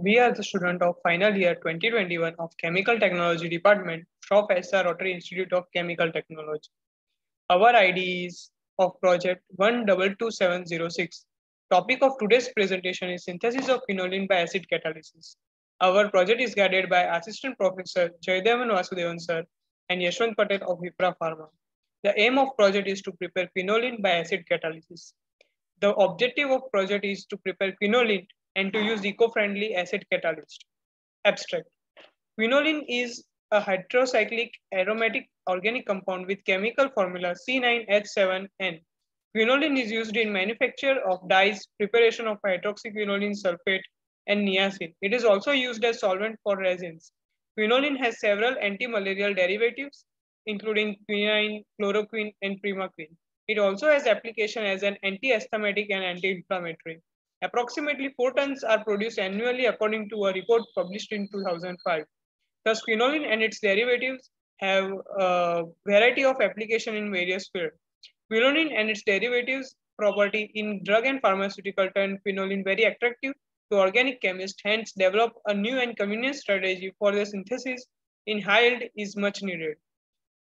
We are the student of final year 2021 of Chemical Technology Department of SR Rotary Institute of Chemical Technology. Our ID is of project 122706. Topic of today's presentation is synthesis of quinoline by acid catalysis. Our project is guided by Assistant Professor Jaydevan Vasudevan sir and Yashwant Patel of Vipra Pharma. The aim of project is to prepare quinoline by acid catalysis. The objective of project is to prepare quinoline and to use eco-friendly acid catalyst. Abstract. Quinoline is a heterocyclic aromatic organic compound with chemical formula C9H7N. Quinoline is used in manufacture of dyes, preparation of hydroxyquinoline sulfate, and niacin. It is also used as solvent for resins. Quinoline has several anti-malarial derivatives, including quinine, chloroquine, and primaquine. It also has application as an anti-asthmatic and anti-inflammatory. Approximately 4 tons are produced annually according to a report published in 2005. Thus, quinoline and its derivatives have a variety of application in various fields. Quinoline and its derivatives property in drug and pharmaceutical turn quinoline very attractive to organic chemists, hence develop a new and convenient strategy for the synthesis in high yield is much needed.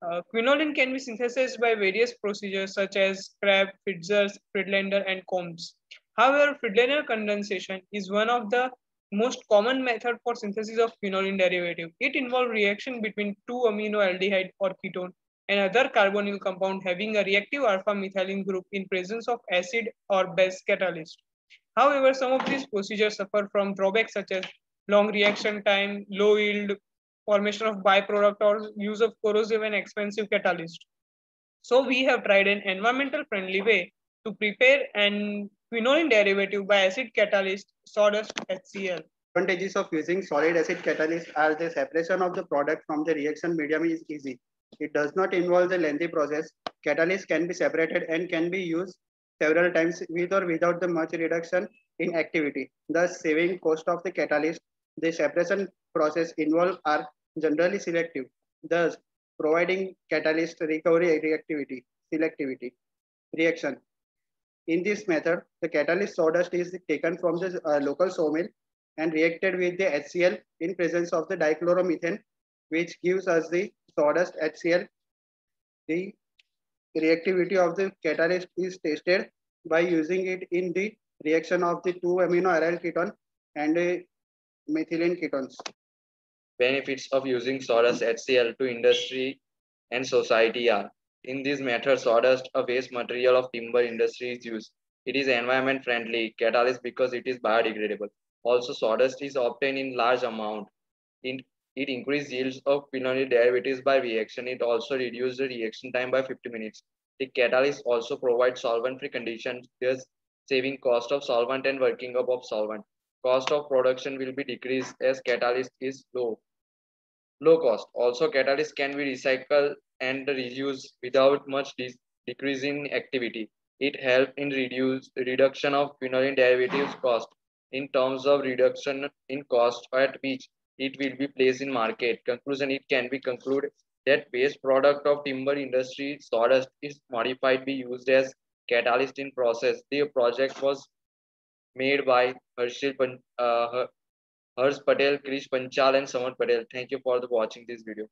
Uh, quinoline can be synthesized by various procedures such as Skraup, Pfizer, Friedlander, and Combes. However, Friedlander condensation is one of the most common method for synthesis of quinoline derivative. It involves reaction between two amino aldehyde or ketone and other carbonyl compound having a reactive alpha methylene group in presence of acid or base catalyst. However, some of these procedures suffer from drawbacks such as long reaction time, low yield, formation of byproduct or use of corrosive and expensive catalyst. So we have tried an environmental friendly way to prepare an quinoline derivative by acid catalyst sawdust HCl. Advantages of using solid acid catalyst are the separation of the product from the reaction medium is easy. It does not involve the lengthy process. Catalyst can be separated and can be used several times with or without the much reduction in activity, thus saving cost of the catalyst. The separation process involved are generally selective, thus providing catalyst recovery reactivity, selectivity, reaction. In this method, the catalyst sawdust is taken from the uh, local sawmill and reacted with the HCl in presence of the dichloromethane, which gives us the sawdust HCl. The reactivity of the catalyst is tested by using it in the reaction of the two amino aryl ketone and methylene ketones. Benefits of using sawdust HCl to industry and society are in this method, sawdust, a waste material of timber industry is used. It is environment friendly catalyst because it is biodegradable. Also, sawdust is obtained in large amount. In, it increases yields of phenolic derivatives by reaction. It also reduces the reaction time by 50 minutes. The catalyst also provides solvent-free conditions, thus saving cost of solvent and working up of solvent. Cost of production will be decreased as catalyst is low. Low cost. Also, catalyst can be recycled and reuse without much de activity. It helps in reduce reduction of quinoline derivatives cost in terms of reduction in cost at which it will be placed in market. Conclusion, it can be concluded that waste product of timber industry sawdust is modified be used as catalyst in process. The project was made by Harshil uh, Harsh Patel, Krish Panchal and Samar Patel. Thank you for the watching this video.